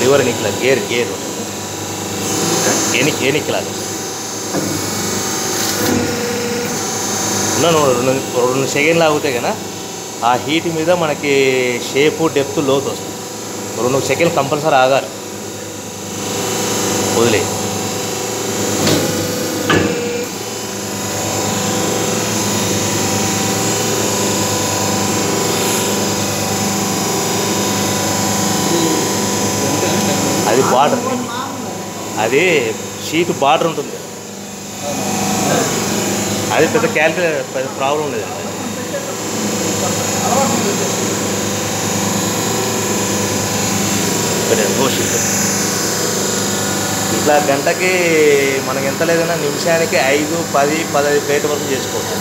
Liver ఎన్నికల gear gear ఎని ఎనికిలాగా ఉన్నాను రెండు రెండు సెకండ్లు ఆగితే కదా ఆ హీట్ మీద మనకి షేపు డెప్త్ లోతు వస్తుంది రెండు సెకండ్లు కంపల్సరీ ఆగాలి వదిలే అది బార్డర్. అది షీట్ బార్డర్ ఉంటుంది. అది పెద్ద క్యాలిక్యులేటర్ పెద్ద ప్రాబ్లం ఉండదు ఇట్లా గంటకి మనకి ఎంత లేదన్నా నిమిషానికి ఐదు పది పదహైదు ప్లేట్ వరకు చేసుకోవచ్చు.